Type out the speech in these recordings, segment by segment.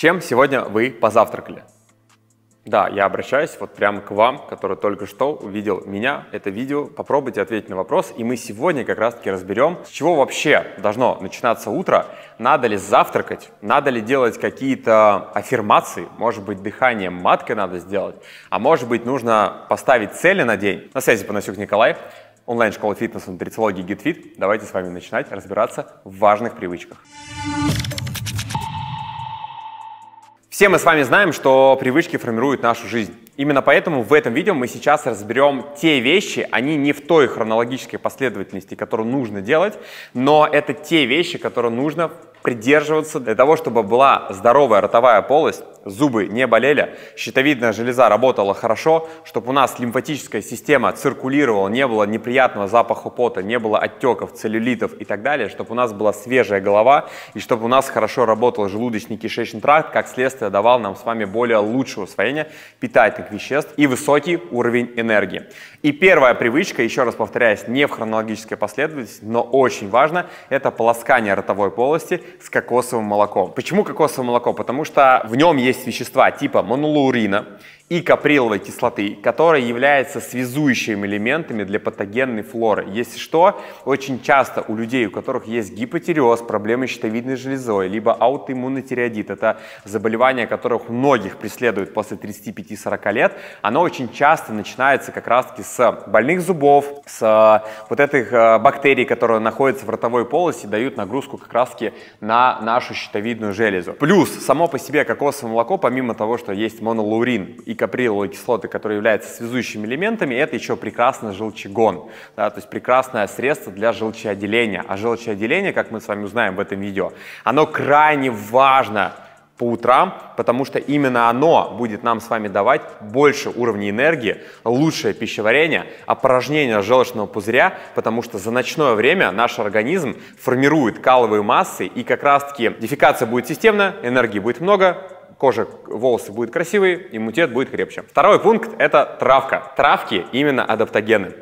Чем сегодня вы позавтракали? Да, я обращаюсь вот прямо к вам, который только что увидел меня, это видео. Попробуйте ответить на вопрос, и мы сегодня как раз-таки разберем, с чего вообще должно начинаться утро, надо ли завтракать, надо ли делать какие-то аффирмации, может быть, дыхание маткой надо сделать, а может быть, нужно поставить цели на день. На связи Панасюк Николай, онлайн-школа фитнеса, нутрициологии GetFit. Давайте с вами начинать разбираться в важных привычках. Все мы с вами знаем, что привычки формируют нашу жизнь. Именно поэтому в этом видео мы сейчас разберем те вещи, они не в той хронологической последовательности, которую нужно делать, но это те вещи, которые нужно придерживаться для того, чтобы была здоровая ротовая полость, зубы не болели, щитовидная железа работала хорошо, чтобы у нас лимфатическая система циркулировала, не было неприятного запаха пота, не было отеков, целлюлитов и так далее, чтобы у нас была свежая голова и чтобы у нас хорошо работал желудочно-кишечный тракт, как следствие давал нам с вами более лучшее усвоение питательных веществ и высокий уровень энергии. И первая привычка, еще раз повторяюсь, не в хронологической последовательности, но очень важно, это полоскание ротовой полости с кокосовым молоком. Почему кокосовое молоко? Потому что в нем есть вещества типа монолаурина и каприловой кислоты, которые являются связующими элементами для патогенной флоры. Если что, очень часто у людей, у которых есть гипотереоз, проблемы с щитовидной железой, либо аутоиммунный тиреоидит, это заболевание, которых многих преследует после 35-40 лет, оно очень часто начинается как раз-таки с больных зубов, с вот этих э, бактерий, которые находятся в ротовой полости, дают нагрузку как раз-таки на нашу щитовидную железу. Плюс само по себе кокосовое молоко, помимо того, что есть монолаурин и каприловые кислоты, которые являются связующими элементами, это еще прекрасный желчегон, да, то есть прекрасное средство для желчеотделения. А желчеотделение, как мы с вами узнаем в этом видео, оно крайне важно по утрам, потому что именно оно будет нам с вами давать больше уровня энергии, лучшее пищеварение, опорожнение желчного пузыря, потому что за ночное время наш организм формирует каловые массы, и как раз-таки дефекация будет системная, энергии будет много, кожа, волосы будут красивые, иммунитет будет крепче. Второй пункт – это травка. Травки именно адаптогены.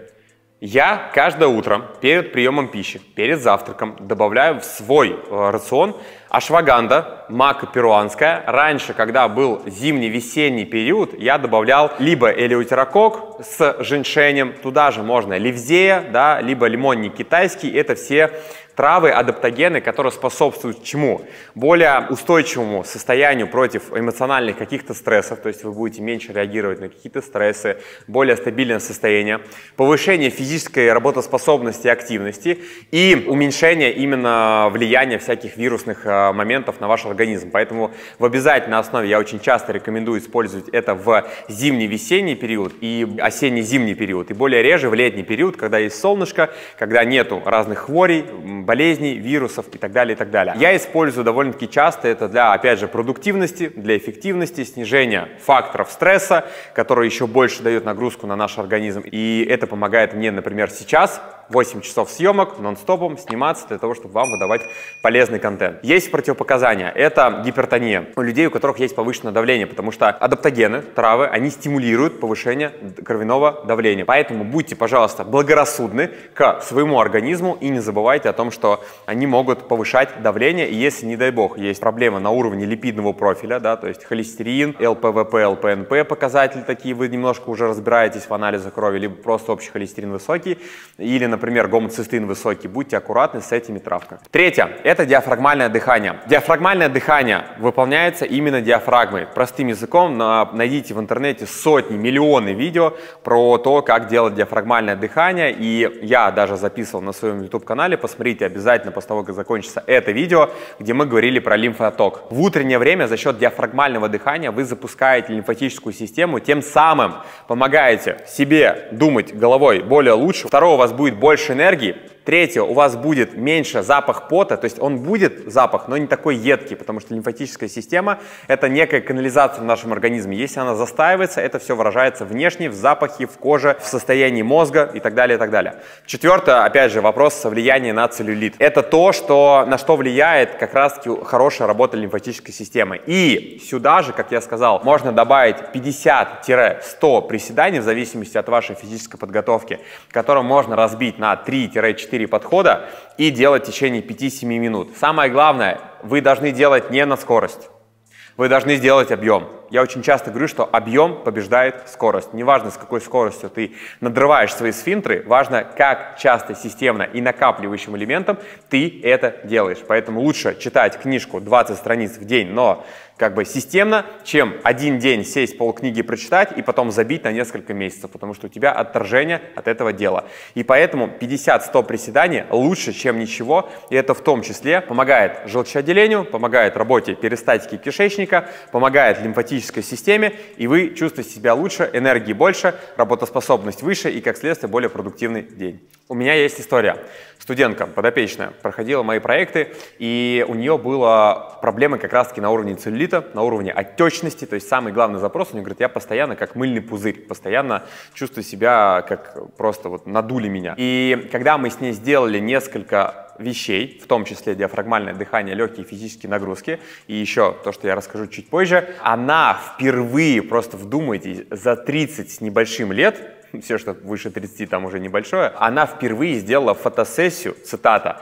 Я каждое утро перед приемом пищи, перед завтраком добавляю в свой э, рацион ашваганда, мака перуанская. Раньше, когда был зимний-весенний период, я добавлял либо элеутерокок с женьшенем, туда же можно ливзея, да, либо лимонник китайский. Это все травы, адаптогены, которые способствуют чему? Более устойчивому состоянию против эмоциональных каких-то стрессов, то есть вы будете меньше реагировать на какие-то стрессы, более стабильное состояние, повышение физической работоспособности и активности и уменьшение именно влияния всяких вирусных э, моментов на ваш организм. Поэтому в обязательной основе я очень часто рекомендую использовать это в зимний-весенний период и осенне-зимний период, и более реже в летний период, когда есть солнышко, когда нету разных хворей, болезней, вирусов и так далее, и так далее. Я использую довольно-таки часто это для, опять же, продуктивности, для эффективности, снижения факторов стресса, который еще больше дает нагрузку на наш организм. И это помогает мне, например, сейчас 8 часов съемок нон-стопом сниматься для того, чтобы вам выдавать полезный контент. Есть противопоказания. Это гипертония у людей, у которых есть повышенное давление, потому что адаптогены, травы, они стимулируют повышение кровяного давления. Поэтому будьте, пожалуйста, благорассудны к своему организму и не забывайте о том, что они могут повышать давление. И если, не дай бог, есть проблема на уровне липидного профиля, да, то есть холестерин, ЛПВП, ЛПНП показатели такие, вы немножко уже разбираетесь в анализах крови, либо просто общий холестерин высокий, или, например, гомоцистеин высокий, будьте аккуратны с этими травками. Третье – это диафрагмальное дыхание. Диафрагмальное дыхание выполняется именно диафрагмой. Простым языком найдите в интернете сотни, миллионы видео про то, как делать диафрагмальное дыхание. И я даже записывал на своем YouTube-канале, посмотрите обязательно после того, как закончится это видео, где мы говорили про лимфоток. В утреннее время за счет диафрагмального дыхания вы запускаете лимфатическую систему, тем самым помогаете себе думать головой более лучше. Второго у вас будет больше больше энергии. Третье, у вас будет меньше запах пота, то есть он будет запах, но не такой едкий, потому что лимфатическая система – это некая канализация в нашем организме. Если она застаивается, это все выражается внешне, в запахе, в коже, в состоянии мозга и так далее, и так далее. Четвертое, опять же, вопрос влияния на целлюлит. Это то, что, на что влияет как раз-таки хорошая работа лимфатической системы. И сюда же, как я сказал, можно добавить 50-100 приседаний в зависимости от вашей физической подготовки, которые можно разбить на 3-4 4 подхода и делать в течение 5-7 минут. Самое главное, вы должны делать не на скорость. вы должны сделать объем. Я очень часто говорю, что объем побеждает скорость. Неважно, с какой скоростью ты надрываешь свои сфинктеры, важно, как часто, системно и накапливающим элементом ты это делаешь. Поэтому лучше читать книжку 20 страниц в день, но как бы системно, чем один день сесть полкниги прочитать и потом забить на несколько месяцев, потому что у тебя отторжение от этого дела. И поэтому 50-100 приседаний лучше, чем ничего, и это в том числе помогает желчеотделению, помогает работе перистатики кишечника, помогает лимфатической системе, и вы чувствуете себя лучше, энергии больше, работоспособность выше и, как следствие, более продуктивный день. У меня есть история. Студентка, подопечная, проходила мои проекты, и у нее была проблемы как раз-таки на уровне целлюлита, на уровне отечности, то есть самый главный запрос, у нее говорит, я постоянно как мыльный пузырь, постоянно чувствую себя как просто вот надули меня. И когда мы с ней сделали несколько вещей, в том числе диафрагмальное дыхание, легкие физические нагрузки, и еще то, что я расскажу чуть позже, она впервые, просто вдумайтесь, за 30 с небольшим лет все, что выше 30, там уже небольшое, она впервые сделала фотосессию, цитата,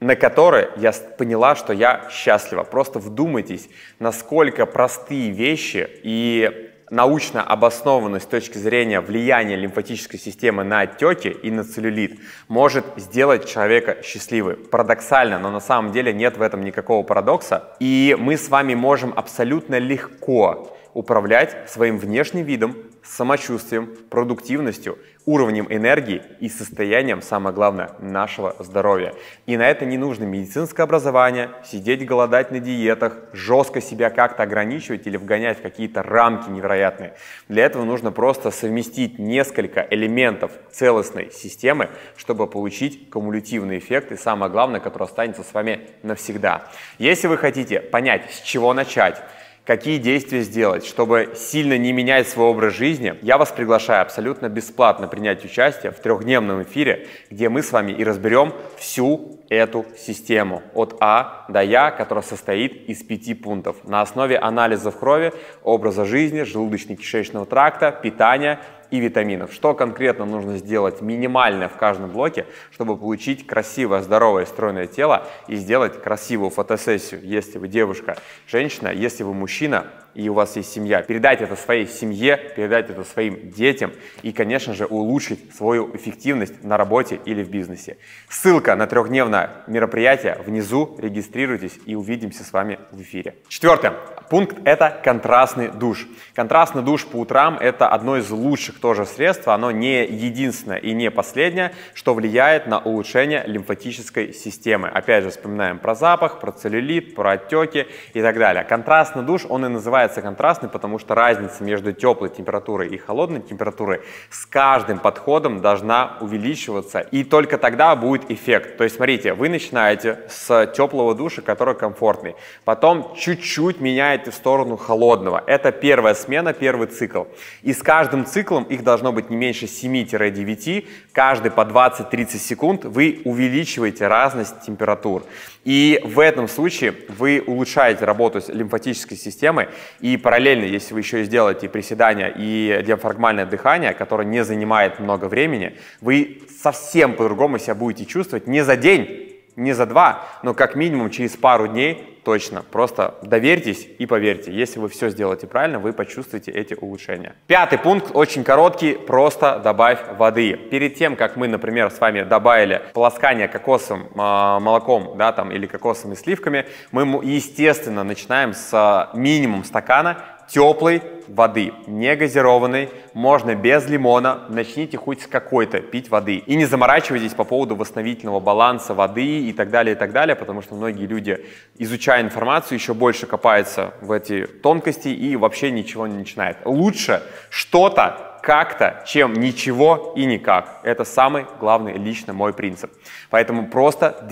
на которой я поняла, что я счастлива. Просто вдумайтесь, насколько простые вещи и научно обоснованность с точки зрения влияния лимфатической системы на отеки и на целлюлит может сделать человека счастливым. Парадоксально, но на самом деле нет в этом никакого парадокса. И мы с вами можем абсолютно легко управлять своим внешним видом, самочувствием, продуктивностью, уровнем энергии и состоянием, самое главное, нашего здоровья. И на это не нужно медицинское образование, сидеть голодать на диетах, жестко себя как-то ограничивать или вгонять в какие-то рамки невероятные. Для этого нужно просто совместить несколько элементов целостной системы, чтобы получить кумулятивный эффект и самое главное, который останется с вами навсегда. Если вы хотите понять, с чего начать, какие действия сделать, чтобы сильно не менять свой образ жизни, я вас приглашаю абсолютно бесплатно принять участие в трехдневном эфире, где мы с вами и разберем всю эту систему от А до Я, которая состоит из пяти пунктов. На основе анализов крови, образа жизни, желудочно-кишечного тракта, питания и витаминов. Что конкретно нужно сделать минимально в каждом блоке, чтобы получить красивое, здоровое, стройное тело и сделать красивую фотосессию, если вы девушка, женщина, если вы мужчина, и у вас есть семья, передать это своей семье, передать это своим детям и, конечно же, улучшить свою эффективность на работе или в бизнесе. Ссылка на трехдневное мероприятие внизу, регистрируйтесь и увидимся с вами в эфире. Четвертое. Пункт – это контрастный душ. Контрастный душ по утрам – это одно из лучших тоже средств, оно не единственное и не последнее, что влияет на улучшение лимфатической системы. Опять же, вспоминаем про запах, про целлюлит, про отеки и так далее. Контрастный душ, он и называется называется контрастный, потому что разница между теплой температурой и холодной температурой с каждым подходом должна увеличиваться, и только тогда будет эффект. То есть, смотрите, вы начинаете с теплого душа, который комфортный, потом чуть-чуть меняете в сторону холодного. Это первая смена, первый цикл. И с каждым циклом их должно быть не меньше 7-9, каждый по 20-30 секунд вы увеличиваете разность температур. И в этом случае вы улучшаете работу лимфатической системы, и параллельно, если вы еще сделаете приседания и диафрагмальное дыхание, которое не занимает много времени, вы совсем по-другому себя будете чувствовать. Не за день, не за два, но как минимум через пару дней точно. Просто доверьтесь и поверьте. Если вы все сделаете правильно, вы почувствуете эти улучшения. Пятый пункт, очень короткий, просто добавь воды. Перед тем, как мы, например, с вами добавили полоскание кокосовым э, молоком, да, там, или кокосовыми сливками, мы, естественно, начинаем с минимум стакана теплой воды, не газированной, можно без лимона, начните хоть с какой-то пить воды. И не заморачивайтесь по поводу восстановительного баланса воды и так далее, и так далее, потому что многие люди, изучая информацию, еще больше копаются в эти тонкости и вообще ничего не начинает. Лучше что-то как-то, чем ничего и никак. Это самый главный лично мой принцип. Поэтому просто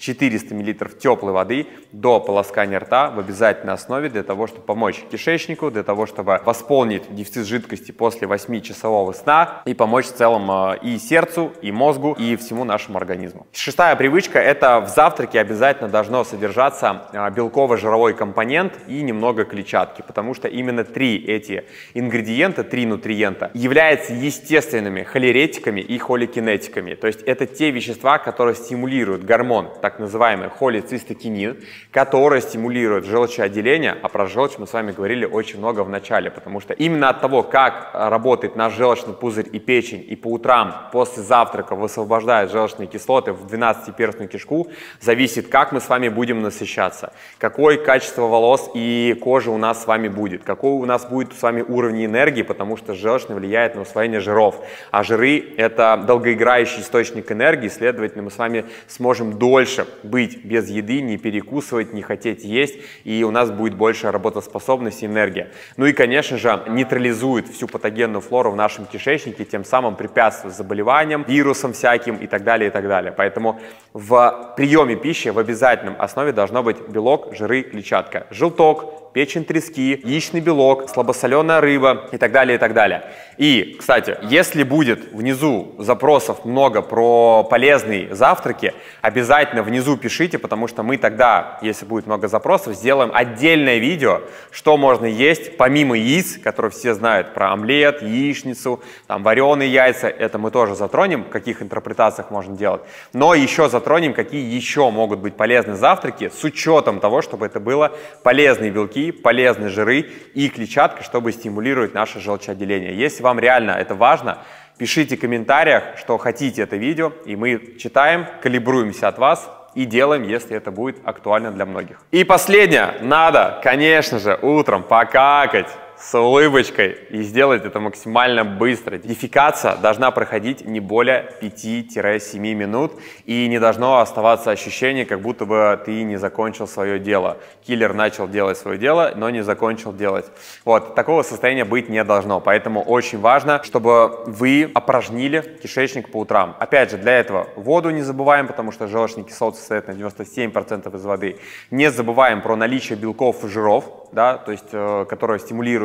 200-400 мл теплой воды до полоскания рта в обязательной основе для того, чтобы помочь кишечнику, для того, чтобы восполнить дефицит жидкости после 8-часового сна и помочь в целом э, и сердцу, и мозгу, и всему нашему организму. Шестая привычка – это в завтраке обязательно должно содержаться э, белково-жировой компонент и немного клетчатки, потому что именно три эти ингредиента, три нутриента являются естественными холеретиками и холикинетиками. То есть это те вещества, которые стимулируют гормон, так называемый холецистокинин, который стимулирует желчеотделение, а про желчь мы с вами говорили очень много в начале, потому что именно от того, как работает наш желчный пузырь и печень, и по утрам после завтрака высвобождает желчные кислоты в 12-перстную кишку, зависит, как мы с вами будем насыщаться, какое качество волос и кожи у нас с вами будет, какой у нас будет с вами уровень энергии, потому что желчный влияет на усвоение жиров, а жиры – это долгоиграющий источник энергии, следовательно, мы с вами сможем дольше быть без еды, не перекусывать, не хотеть есть, и у нас будет больше работоспособность и энергия. Ну и, конечно же, нейтрализует всю патогенную флору в нашем кишечнике, тем самым препятствует заболеваниям, вирусам всяким и так далее, и так далее. Поэтому в приеме пищи в обязательном основе должно быть белок, жиры, клетчатка. Желток, печень трески, яичный белок, слабосоленая рыба и так далее, и так далее. И, кстати, если будет внизу запросов много про полезные завтраки, обязательно внизу пишите, потому что мы тогда, если будет много запросов, сделаем отдельное видео, что можно есть помимо яиц, которые все знают про омлет, яичницу, там вареные яйца, это мы тоже затронем, в каких интерпретациях можно делать, но еще затронем, какие еще могут быть полезные завтраки с учетом того, чтобы это было полезные белки, белки, полезные жиры и клетчатка, чтобы стимулировать наше желчеотделение. Если вам реально это важно, пишите в комментариях, что хотите это видео, и мы читаем, калибруемся от вас и делаем, если это будет актуально для многих. И последнее, надо, конечно же, утром покакать с улыбочкой и сделать это максимально быстро. Дефикация должна проходить не более 5-7 минут и не должно оставаться ощущение, как будто бы ты не закончил свое дело. Киллер начал делать свое дело, но не закончил делать. Вот, такого состояния быть не должно, поэтому очень важно, чтобы вы опорожнили кишечник по утрам. Опять же, для этого воду не забываем, потому что желчный кислот состоит на 97% из воды. Не забываем про наличие белков и жиров, да, то есть, э, которое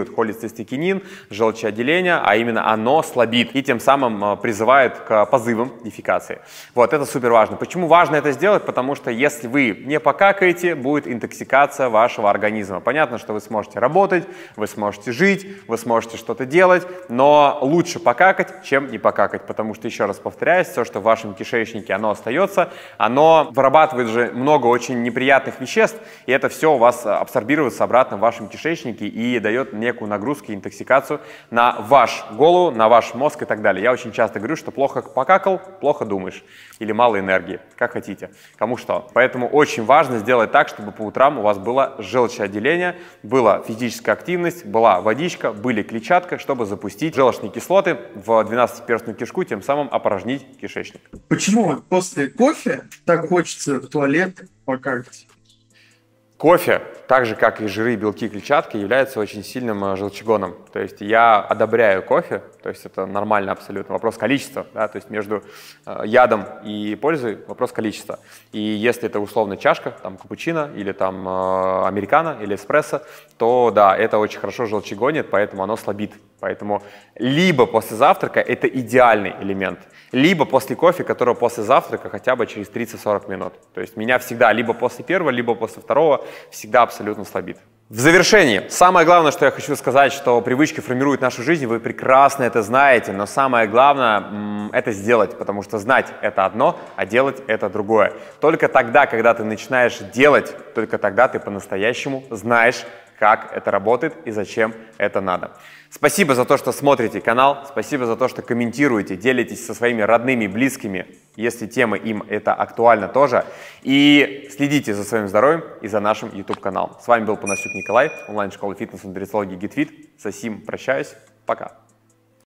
стимулирует холецистекинин, желчеотделение, а именно оно слабит и тем самым э, призывает к позывам дефекации. Вот, это супер важно. Почему важно это сделать? Потому что если вы не покакаете, будет интоксикация вашего организма. Понятно, что вы сможете работать, вы сможете жить, вы сможете что-то делать, но лучше покакать, чем не покакать, потому что, еще раз повторяюсь, все, что в вашем кишечнике, оно остается, оно вырабатывает же много очень неприятных веществ, и это все у вас абсорбируется обратно в вашем кишечнике и дает некую нагрузку и интоксикацию на ваш голову, на ваш мозг и так далее. Я очень часто говорю, что плохо покакал, плохо думаешь. Или мало энергии, как хотите, кому что. Поэтому очень важно сделать так, чтобы по утрам у вас было желчеотделение, была физическая активность, была водичка, были клетчатка, чтобы запустить желчные кислоты в 12-перстную кишку, тем самым опорожнить кишечник. Почему после кофе так хочется в туалет покакать? Кофе, так же как и жиры, белки, клетчатка, является очень сильным э, желчегоном. То есть я одобряю кофе, то есть это нормально абсолютно. Вопрос количества, да, то есть между э, ядом и пользой вопрос количества. И если это условно чашка, там капучино или там э, американо или эспрессо, то да, это очень хорошо желчегонит, поэтому оно слабит. Поэтому либо после завтрака это идеальный элемент, либо после кофе, которого после завтрака хотя бы через 30-40 минут. То есть меня всегда либо после первого, либо после второго всегда абсолютно слабит. В завершении, самое главное, что я хочу сказать, что привычки формируют нашу жизнь, вы прекрасно это знаете, но самое главное – это сделать, потому что знать – это одно, а делать – это другое. Только тогда, когда ты начинаешь делать, только тогда ты по-настоящему знаешь, как это работает и зачем это надо. Спасибо за то, что смотрите канал, спасибо за то, что комментируете, делитесь со своими родными, близкими, если тема им это актуально тоже. И следите за своим здоровьем и за нашим YouTube-каналом. С вами был Панасюк Николай, онлайн-школа фитнес и нутрициологии GitFit. Со сим прощаюсь. Пока.